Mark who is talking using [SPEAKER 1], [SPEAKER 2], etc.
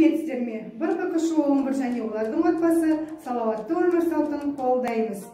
[SPEAKER 1] сәлеметсіздер ме бір kkш он бір және олардың отбасы салауатты өмір салтын қолдаймыз.